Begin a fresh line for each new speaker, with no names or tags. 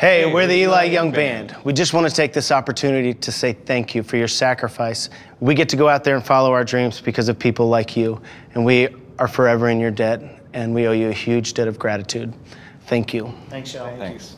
Hey, we're the Eli Young Band. We just want to take this opportunity to say thank you for your sacrifice. We get to go out there and follow our dreams because of people like you, and we are forever in your debt, and we owe you a huge debt of gratitude. Thank you.
Thanks, y'all.
Thanks.